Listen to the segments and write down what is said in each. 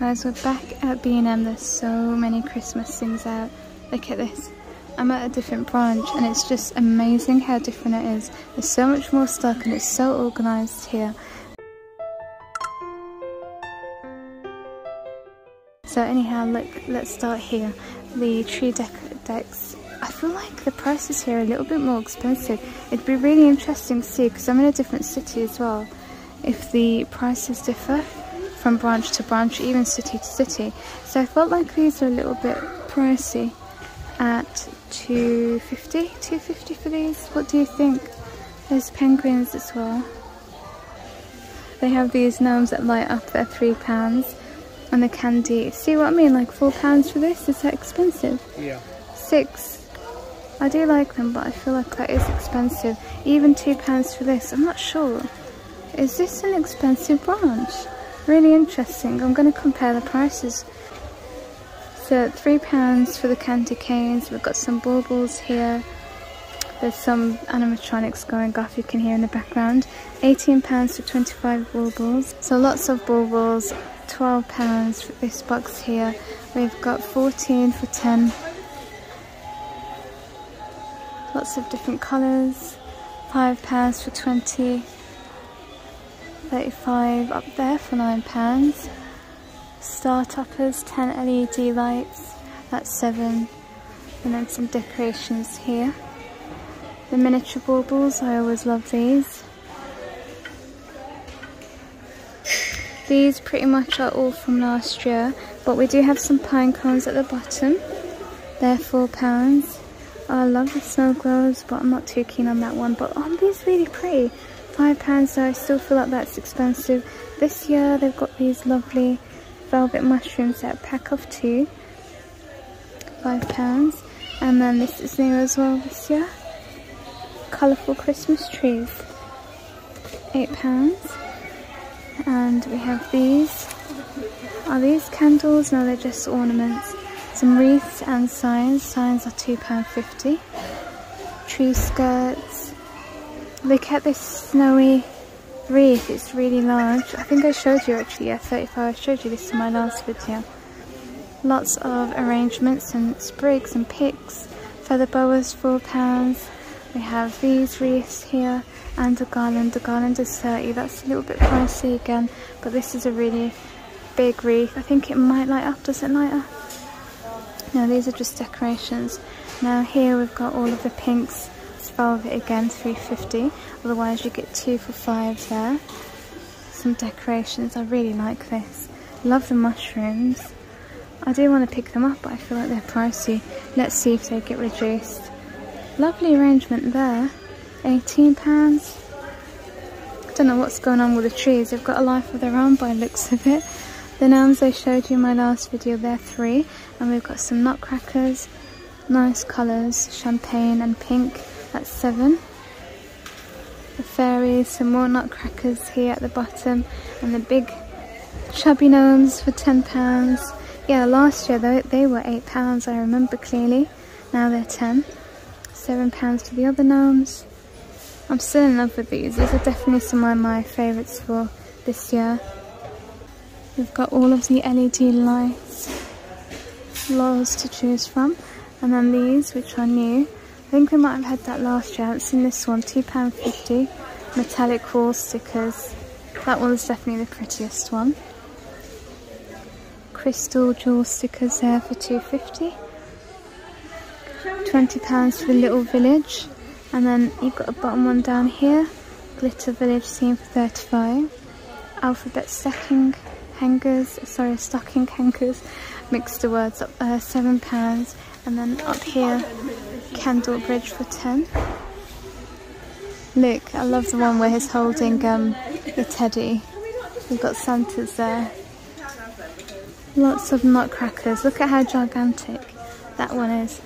Guys, we're back at B&M. There's so many Christmas things out. Look at this. I'm at a different branch and it's just amazing how different it is. There's so much more stock and it's so organised here. So anyhow, look, let's start here. The tree deck decks. I feel like the prices here are a little bit more expensive. It'd be really interesting to see because I'm in a different city as well. If the prices differ from branch to branch, even city to city. So I felt like these are a little bit pricey at 250 250 for these. What do you think? There's penguins as well. They have these gnomes that light up, they're three pounds. And the candy, see what I mean? Like four pounds for this? Is that expensive? Yeah. Six. I do like them, but I feel like that is expensive. Even two pounds for this, I'm not sure. Is this an expensive branch? Really interesting. I'm going to compare the prices. So £3 for the candy canes. We've got some baubles here. There's some animatronics going off you can hear in the background. £18 for 25 baubles. So lots of baubles. £12 for this box here. We've got 14 for 10. Lots of different colours. £5 for 20. 35 up there for £9. Star toppers, 10 LED lights, that's 7 And then some decorations here. The miniature baubles, I always love these. These pretty much are all from last year, but we do have some pine cones at the bottom. They're £4. I love the snow globes, but I'm not too keen on that one. But aren't these really pretty? Five pounds so I still feel like that's expensive. This year they've got these lovely velvet mushrooms that pack of two five pounds. And then this is new as well this year. Colourful Christmas trees eight pounds. And we have these. Are these candles? No they're just ornaments. Some wreaths and signs. Signs are two pound fifty. Tree skirts Look at this snowy wreath, it's really large. I think I showed you actually, yeah, 35, I showed you this in my last video. Lots of arrangements and sprigs and picks. Feather boas, £4. We have these wreaths here and a garland. The garland is 30 that's a little bit pricey again, but this is a really big wreath. I think it might light up, does it light up? No, these are just decorations. Now here we've got all of the pinks velvet again 350 otherwise you get two for five there. Some decorations. I really like this. Love the mushrooms. I do want to pick them up but I feel like they're pricey. Let's see if they get reduced. Lovely arrangement there. 18 pounds. I don't know what's going on with the trees. They've got a life of their own by looks of it. The gnomes I showed you in my last video they're three. And we've got some nutcrackers nice colours champagne and pink that's seven. The fairies, some more nutcrackers here at the bottom, and the big chubby gnomes for £10. Yeah, last year they, they were £8, I remember clearly. Now they're 10 £7 for the other gnomes. I'm still in love with these. These are definitely some of my favourites for this year. We've got all of the LED lights, lots to choose from. And then these, which are new, think we might have had that last year. I this one. £2.50. Metallic wall stickers. That one's definitely the prettiest one. Crystal jewel stickers there for 2.50. £20 for the Little Village. And then you've got a bottom one down here. Glitter Village scene for 35 Alphabet stocking hangers, sorry, stocking hangers. Mixed the words up there, £7. And then up here, Candle Bridge for 10. Look, I love the one where he's holding um, the teddy. We've got Santa's there. Lots of nutcrackers. Look at how gigantic that one is.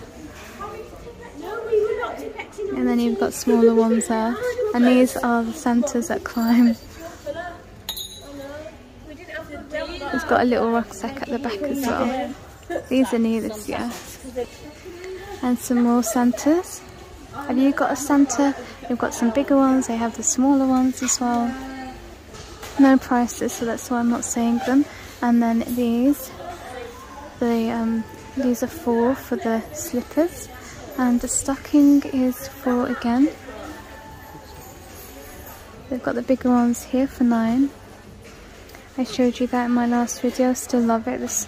And then you've got smaller ones there. And these are the Santas that climb. It's got a little rucksack at the back as well. These are new this year and some more Santas. Have you got a Santa? We've got some bigger ones, they have the smaller ones as well. No prices, so that's why I'm not saying them. And then these, the um, these are four for the slippers, and the stocking is four again. They've got the bigger ones here for nine. I showed you that in my last video, still love it. This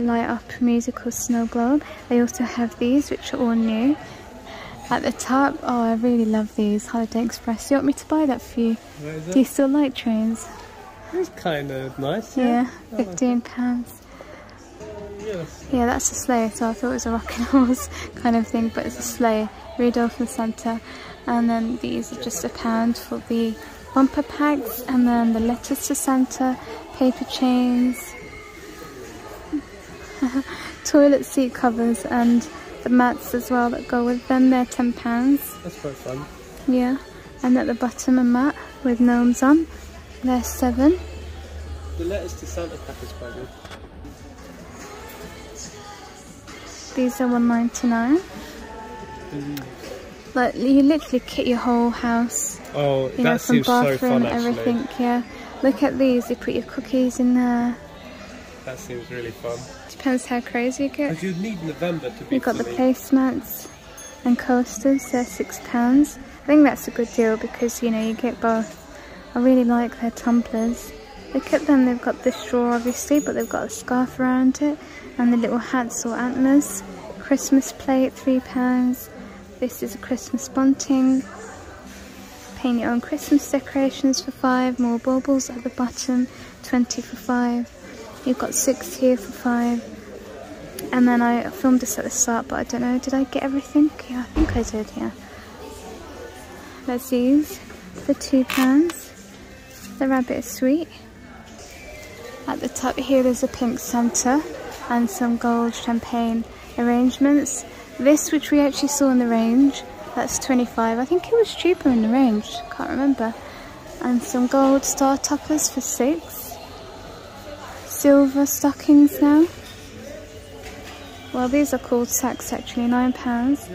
light up musical snow globe. They also have these which are all new. At the top, oh I really love these, Holiday Express. You want me to buy that for you? Do you still like trains? It's kind of nice, yeah. Yeah, oh. fifteen pounds. Yes. Yeah, that's a sleigh, so I thought it was a rocking horse kind of thing, but it's a sleigh. Rudolph and Santa. And then these are just a pound for the bumper packs, and then the letters to Santa, paper chains, toilet seat covers, and the mats as well that go with them. They're ten pounds. That's quite fun. Yeah, and at the bottom a mat with gnomes on. They're seven. The letters to Santa pack is quite good. These are one ninety nine. Mm. Like you literally kit your whole house. Oh, you that know, from seems bathroom, so fun, everything. Yeah. Look at these. You put your cookies in there. That seems really fun. Depends how crazy you get. Because you need November to be. You've got the placemats and coasters. They're six pounds. I think that's a good deal because you know you get both. I really like their tumblers. Look at them. They've got the straw obviously, but they've got a scarf around it and the little hats or antlers. Christmas plate, three pounds. This is a Christmas bunting. Paint your own Christmas decorations for five. More baubles at the bottom, 20 for five. You've got six here for five. And then I filmed this at the start, but I don't know, did I get everything? Yeah, I think I did, yeah. There's these for two pounds. The rabbit is sweet. At the top here there's a pink Santa and some gold champagne arrangements. This, which we actually saw in the range, that's 25. I think it was cheaper in the range, can't remember. And some gold star toppers for six. Silver stockings now. Well, these are called sacks actually, nine pounds.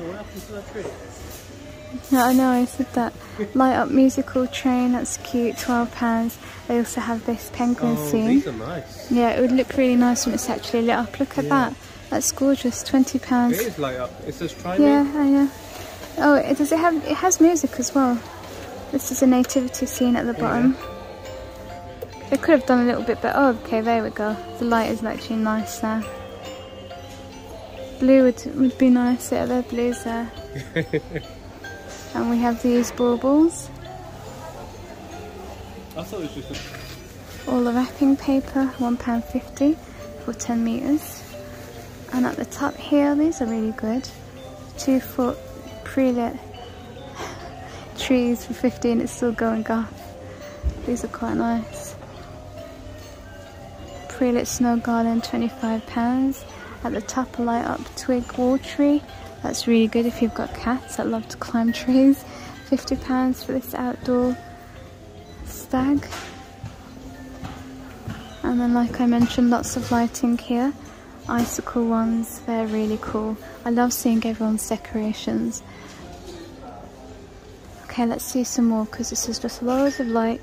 No, I know, I said that. Light up musical train, that's cute, twelve pounds. They also have this penguin oh, scene. These are nice. Yeah, it would look really nice when it's actually lit up. Look at yeah. that. That's gorgeous. Twenty pounds. It is light up. It says try Yeah, I know. Oh, it does it have? It has music as well. This is a nativity scene at the bottom. Yeah. They could have done a little bit better. Oh, okay, there we go. The light is actually nice now. Blue would would be nice. Yeah, there blues there. and we have these baubles. I thought it was just a... All the wrapping paper, £1.50 for 10 metres. And at the top here, these are really good. Two foot pre-lit trees for 15, it's still going off. These are quite nice. Pre-lit snow garden, £25. At the top, a light up twig wall tree. That's really good if you've got cats that love to climb trees. £50 for this outdoor stag. And then like I mentioned, lots of lighting here icicle ones. They're really cool. I love seeing everyone's decorations. Okay, let's see some more because this is just loads of light.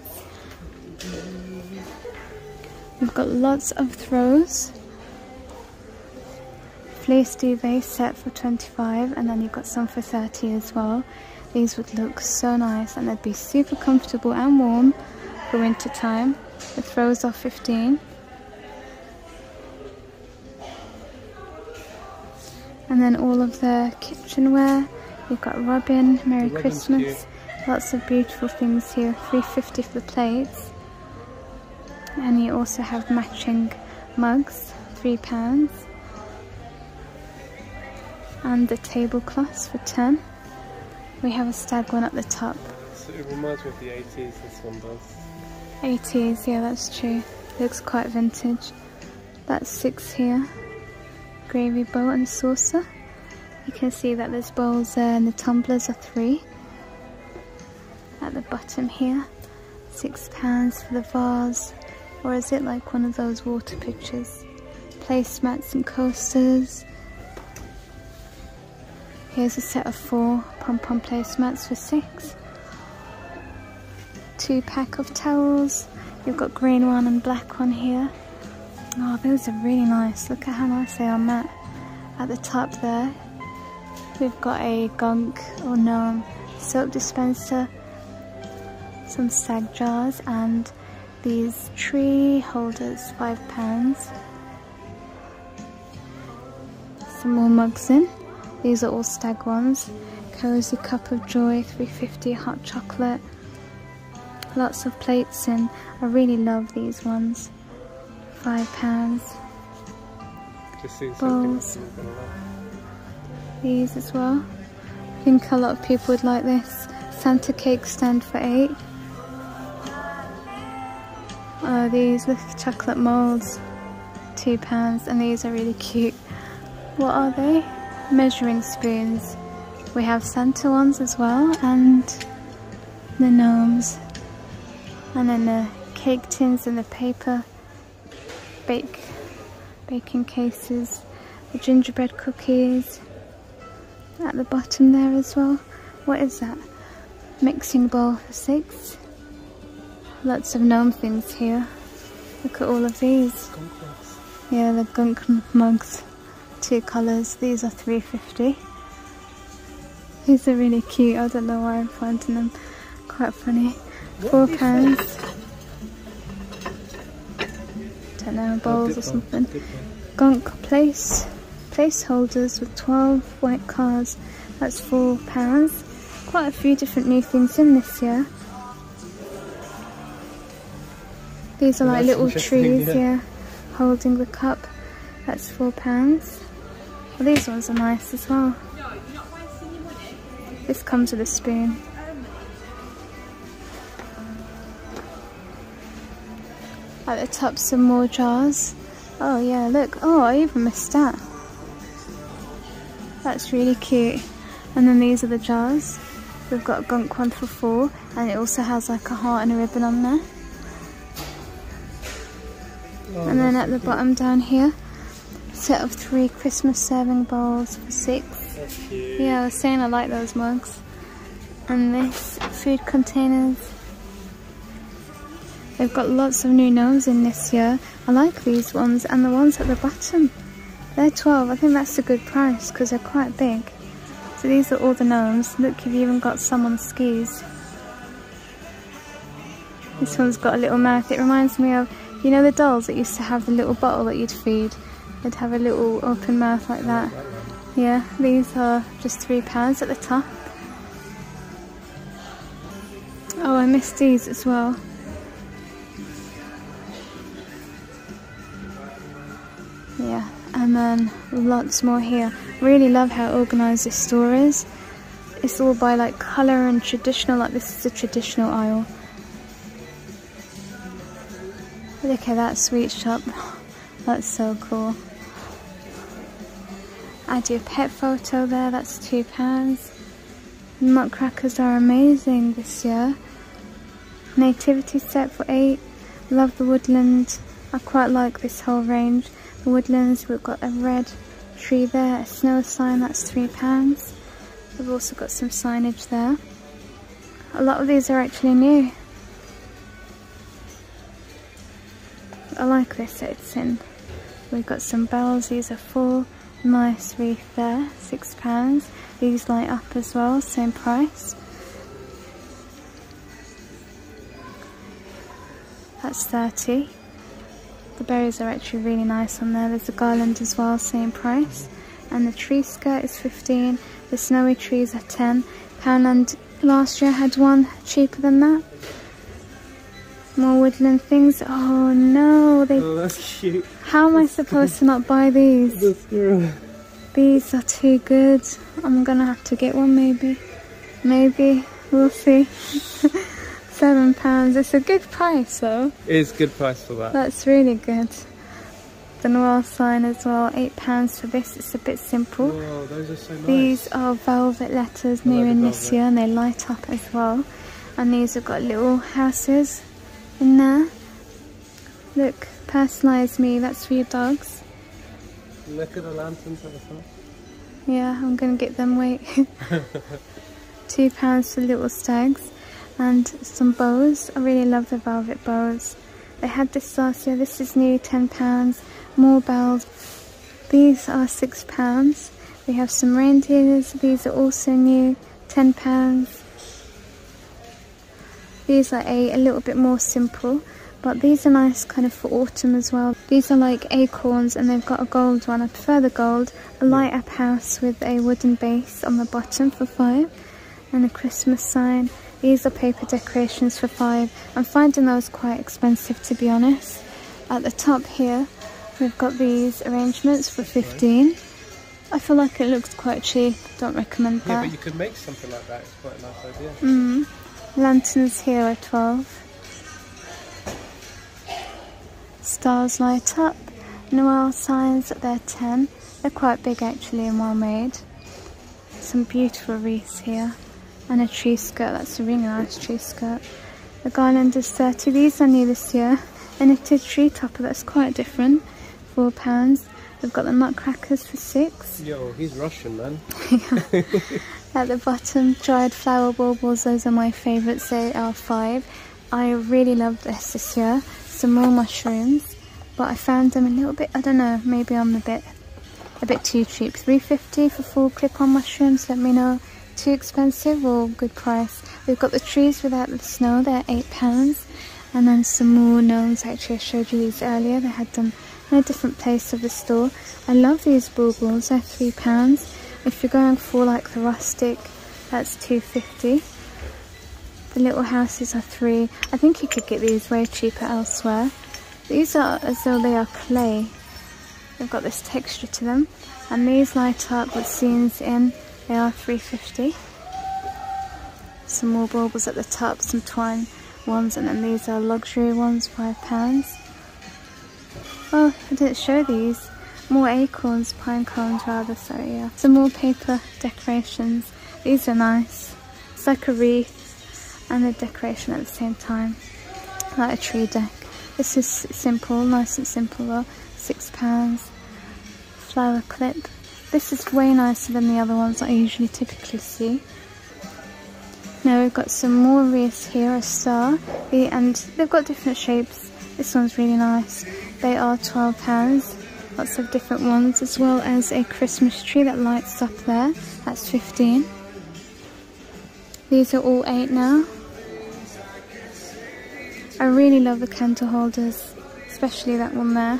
We've got lots of throws. Fleece duvet set for 25 and then you've got some for 30 as well. These would look so nice and they'd be super comfortable and warm for winter time. The throws are 15. And then all of the kitchenware. You've got Robin, Merry Christmas. Lots of beautiful things here. 350 for the plates. And you also have matching mugs, three pounds. And the tablecloths for 10. We have a stag one at the top. So it reminds me of the 80s, this one does. 80s, yeah that's true. Looks quite vintage. That's six here gravy bowl and saucer. You can see that there's bowls there and the tumblers are three. At the bottom here, six pounds for the vase. Or is it like one of those water pitchers? Placemats and coasters. Here's a set of four pom-pom placemats for six. Two pack of towels. You've got green one and black one here. Oh, those are really nice. Look at how nice they are matte. At the top there, we've got a gonk or gnome soap dispenser, some sag jars, and these tree holders, five pounds. Some more mugs in. These are all stag ones. Cozy cup of joy, 350 hot chocolate. Lots of plates in. I really love these ones. Five pounds. Just seeing something Bowls. else I'm gonna love. These as well. I think a lot of people would like this. Santa cake stand for eight. Oh, these look chocolate molds, two pounds, and these are really cute. What are they? Measuring spoons. We have Santa ones as well, and the gnomes, and then the cake tins and the paper bake baking cases, the gingerbread cookies at the bottom there as well. What is that? Mixing bowl for six. Lots of gnome things here. Look at all of these. Yeah, the gonk mugs. Two colours. These are 350. These are really cute. I don't know why I'm finding them quite funny. Four pounds. Don't know, Oh, bowls or something. Gonk place placeholders with 12 white cards. That's four pounds. Quite a few different new things in this year. These are like that's little trees, yeah. yeah, holding the cup. That's four pounds. Well, these ones are nice as well. This comes with a spoon. At the top, some more jars. Oh yeah, look. Oh, I even missed that. That's really cute. And then these are the jars. We've got a gonk one for four, and it also has like a heart and a ribbon on there. And then at the bottom down here, set of three Christmas serving bowls for six. Yeah, I was saying I like those mugs. And this food containers. They've got lots of new gnomes in this year. I like these ones and the ones at the bottom. They're 12. I think that's a good price because they're quite big. So these are all the gnomes. Look, you've even got some on skis. This one's got a little mouth. It reminds me of, you know the dolls that used to have the little bottle that you'd feed? They'd have a little open mouth like that. Yeah, these are just three pounds at the top. Oh, I missed these as well. Yeah, and then lots more here. Really love how organised this store is. It's all by like colour and traditional, like this is a traditional aisle. Look at that sweet shop. That's so cool. Add your pet photo there, that's two pounds. Nutcrackers are amazing this year. Nativity set for eight. Love the woodland. I quite like this whole range. The woodlands, we've got a red tree there, a snow sign, that's three pounds. We've also got some signage there. A lot of these are actually new. I like this that it's in. We've got some bells, these are four. Nice wreath there, six pounds. These light up as well, same price. That's 30. The berries are actually really nice on there. There's a garland as well, same price. And the tree skirt is 15. The snowy trees are 10. Poundland last year had one cheaper than that. More woodland things. Oh no, they Oh, that's cute. how am I supposed to not buy these? The squirrel. These are too good. I'm gonna have to get one maybe. Maybe. We'll see. Seven pounds. It's a good price though. It is good price for that. That's really good. The Noel sign as well. Eight pounds for this. It's a bit simple. Whoa, those are so nice. These are velvet letters I new like in this year and they light up as well. And these have got little houses in there. Look, personalise me. That's for your dogs. Look at the lanterns at the top. Yeah, I'm gonna get them. Wait, two pounds for little stags, and some bows. I really love the velvet bows. They had this last year. This is new, £10. More bells. These are £6. We have some reindeers. These are also new, £10. These are a, a little bit more simple. But these are nice kind of for autumn as well. These are like acorns and they've got a gold one. I prefer the gold. A light up house with a wooden base on the bottom for five. And a Christmas sign. These are paper decorations for five. I'm finding those quite expensive to be honest. At the top here, we've got these arrangements for 15. I feel like it looks quite cheap. Don't recommend that. Yeah, but you could make something like that. It's quite a nice idea. Mm. Lanterns here are 12. Stars light up. Noel signs, that they're 10. They're quite big actually and well made. Some beautiful wreaths here and a tree skirt. That's a really nice tree skirt. The garland is 30. These are new this year. A knitted tree topper that's quite different. Four pounds. We've got the nutcrackers for six. Yo, he's Russian, man. At the bottom, dried flower baubles. Those are my favourites. They are five. I really love this this year. Some more mushrooms, but I found them a little bit. I don't know. Maybe I'm a bit, a bit too cheap. Three fifty for full clip-on mushrooms. Let me know too expensive or good price. We've got the trees without the snow, they're £8. And then some more gnomes, actually I showed you these earlier, they had them in a different place of the store. I love these baubles, they're £3. If you're going for like the rustic, that's two fifty. The little houses are three. I think you could get these way cheaper elsewhere. These are as though they are clay. They've got this texture to them. And these light up with scenes in they are 350. Some more baubles at the top, some twine ones, and then these are luxury ones, five pounds. Oh, I didn't show these. More acorns, pine cones rather, so yeah. Some more paper decorations. These are nice. It's like a wreath and a decoration at the same time. Like a tree deck. This is simple, nice and simple though. Six pounds. Flower clip. This is way nicer than the other ones I usually typically see. Now we've got some more wreaths here, a star, and they've got different shapes. This one's really nice. They are £12, lots of different ones, as well as a Christmas tree that lights up there. That's 15 These are all 8 now. I really love the candle holders, especially that one there.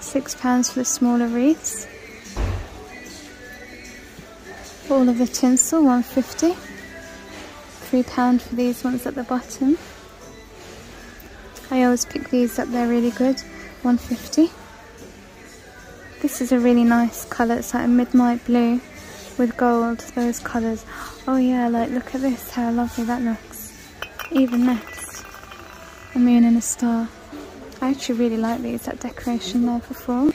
£6 for the smaller wreaths. All of the tinsel, 150 £3 for these ones at the bottom. I always pick these up, they're really good. 150 This is a really nice colour, it's like a midnight blue with gold, those colours. Oh yeah, like look at this, how lovely that looks. Even next, a moon and a star. I actually really like these, that decoration there before.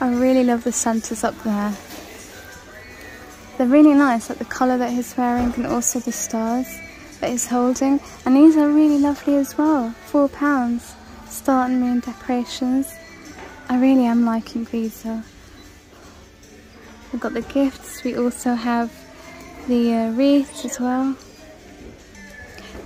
I really love the Santas up there. They're really nice, like the colour that he's wearing and also the stars that he's holding. And these are really lovely as well. Four pounds. Star and moon decorations. I really am liking these though. We've got the gifts. We also have the uh, wreaths as well.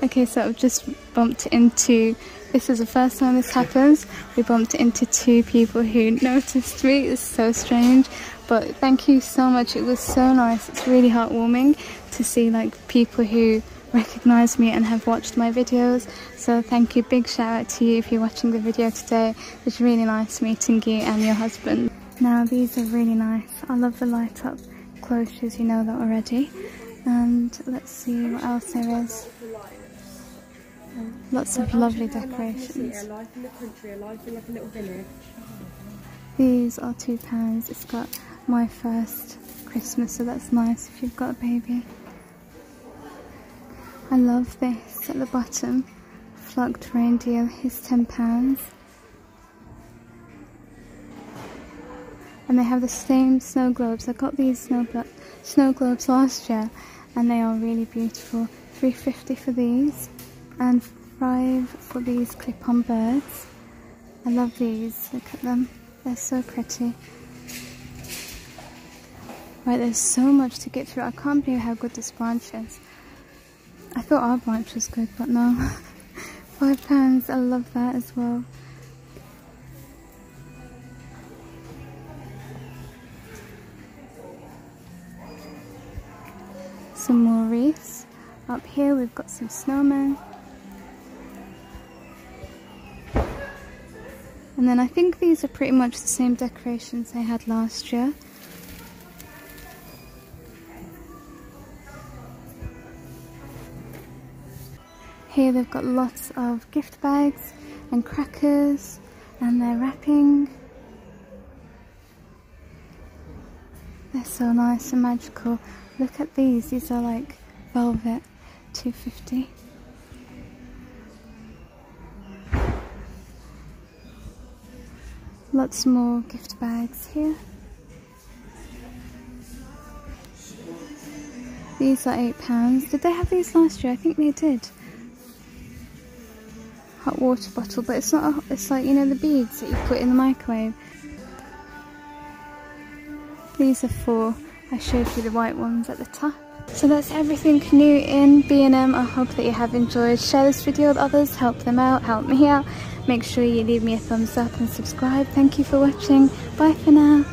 Okay, so I've just bumped into this is the first time this happens. We bumped into two people who noticed me. It's so strange. But thank you so much. It was so nice. It's really heartwarming to see like people who recognize me and have watched my videos. So thank you. Big shout out to you if you're watching the video today. It's really nice meeting you and your husband. Now these are really nice. I love the light up closures, you know that already. And let's see what else there is. Lots of lovely decorations. These are two pounds. It's got my first Christmas, so that's nice if you've got a baby. I love this at the bottom. Flocked reindeer is ten pounds. And they have the same snow globes. I got these snow, snow globes last year and they are really beautiful. 350 for these and five for these clip-on birds. I love these, look at them, they're so pretty. Right, there's so much to get through. I can't believe how good this branch is. I thought our branch was good, but no. Five pounds, I love that as well. Some more wreaths. Up here we've got some snowmen. And then I think these are pretty much the same decorations they had last year. Here they've got lots of gift bags and crackers and they're wrapping. They're so nice and magical. Look at these, these are like velvet, 250. Lots more gift bags here. These are £8. Did they have these last year? I think they did hot water bottle, but it's not, a, it's like, you know, the beads that you put in the microwave. These are four. I showed you the white ones at the top. So that's everything new in B&M. I hope that you have enjoyed. Share this video with others, help them out, help me out. Make sure you leave me a thumbs up and subscribe. Thank you for watching. Bye for now.